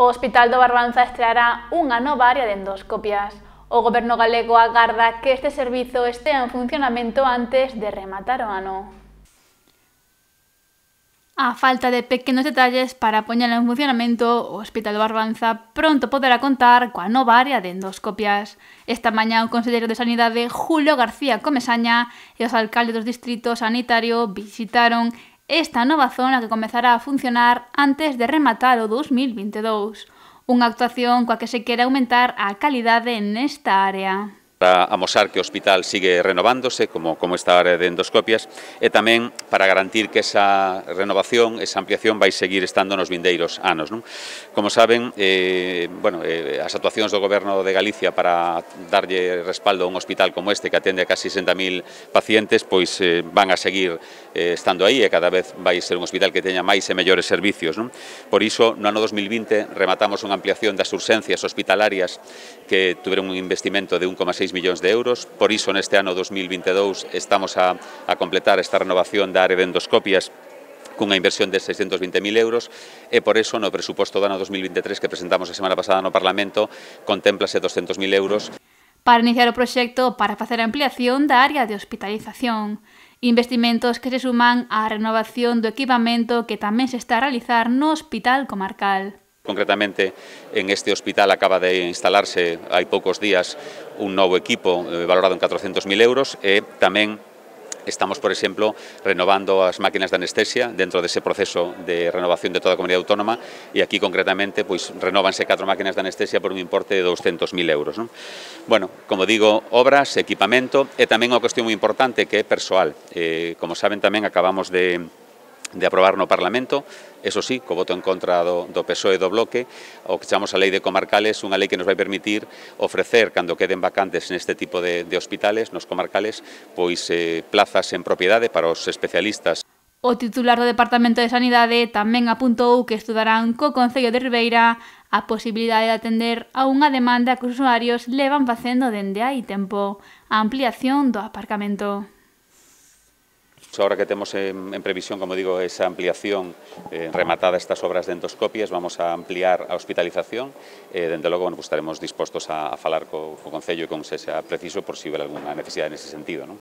Hospital do Barbanza estreará unha nova de endoscopias. O Goberno galego agarda que este servizo estea en funcionamento antes de rematar o ano. A falta de pequenos detalles para poñela en funcionamento, o Hospital do Barbanza pronto poderá contar coa nova área de endoscopias. Esta mañá o Conselleiro de Sanidade Julio García Comesaña e os alcaldes dos distritos sanitario visitaron esta nova zona que comezará a funcionar antes de rematar o 2022, unha actuación coa que se quere aumentar a calidade nesta área para amosar que o hospital sigue renovándose, como, como esta área de endoscopias, e tamén para garantir que esa renovación, esa ampliación vai seguir estando nos vindeiros anos. Non? Como saben, eh, bueno, eh, as actuacións do Goberno de Galicia para darlle respaldo a un hospital como este que atende a casi 60.000 pacientes, pois eh, van a seguir eh, estando aí e cada vez vai ser un hospital que teña máis e mellores servicios. Non? Por iso, no ano 2020 rematamos unha ampliación das urxencias hospitalarias que tuveron un investimento de 1,6 6 millóns de euros, por iso neste ano 2022 estamos a, a completar esta renovación da área de endoscopias cunha inversión de 620.000 euros e por eso no presuposto do ano 2023 que presentamos a semana pasada no Parlamento contemplase 200.000 euros. Para iniciar o proxecto para facer a ampliación da área de hospitalización. Investimentos que se suman á renovación do equipamento que tamén se está a realizar no Hospital Comarcal. Concretamente, en este hospital acaba de instalarse hai poucos días un novo equipo eh, valorado en 400.000 euros e tamén estamos, por exemplo, renovando as máquinas de anestesia dentro dese proceso de renovación de toda a comunidade autónoma e aquí concretamente pois renovanse catro máquinas de anestesia por un importe de 200.000 euros. Non? Bueno, como digo, obras, equipamento e tamén unha cuestión moi importante que é persoal. Eh, como saben tamén acabamos de, de aprobar no Parlamento eso sí, co voto en contra do, do PSOE do Bloque, o que chamamos a lei de comarcales, unha lei que nos vai permitir ofrecer, cando queden vacantes neste tipo de, de hospitales, nos comarcales, pois eh, plazas en propiedade para os especialistas. O titular do Departamento de Sanidade tamén apuntou que estudarán co Concello de Ribeira a posibilidade de atender a unha demanda que os usuarios levan facendo dende hai tempo, a ampliación do aparcamento. Ahora que temos en, en previsión, como digo, esa ampliación eh, rematada estas obras de endoscopias, vamos a ampliar a hospitalización eh, dende logo, bueno, pues estaremos dispostos a, a falar co, co Concello e con se sea preciso por si houver alguna necesidade nese sentido. Non?